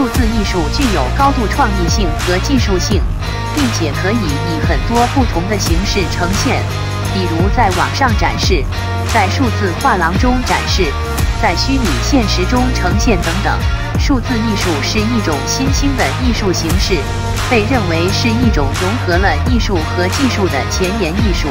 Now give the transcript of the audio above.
数字艺术具有高度创意性和技术性并且可以以很多不同的形式呈现比如在网上展示在数字画廊中展示在虚拟现实中呈现等等。数字艺术是一种新兴的艺术形式被认为是一种融合了艺术和技术的前沿艺术。